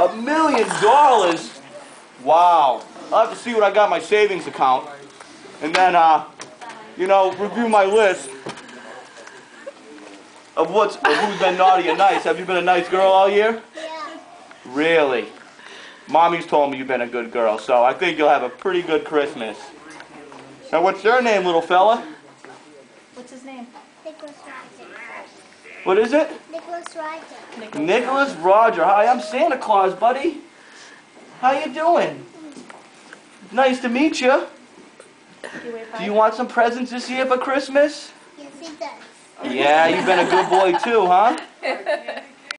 A million dollars? Wow. I'll have to see what I got in my savings account. And then, uh, you know, review my list of what's of who's been naughty and nice. Have you been a nice girl all year? Yeah. Really? Mommy's told me you've been a good girl, so I think you'll have a pretty good Christmas. Now, what's your name, little fella? What's his name? Nicholas Roger. What is it? Nicholas Roger. Nicholas Roger. Hi, I'm Santa Claus, buddy. How you doing? Nice to meet you. You Do you want some presents this year for Christmas? Yes, he does. Yeah, you've been a good boy too, huh?